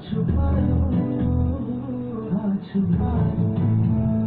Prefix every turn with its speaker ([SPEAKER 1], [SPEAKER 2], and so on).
[SPEAKER 1] to buy you, how to buy.